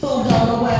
Full blown away.